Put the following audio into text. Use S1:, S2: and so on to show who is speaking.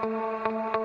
S1: Música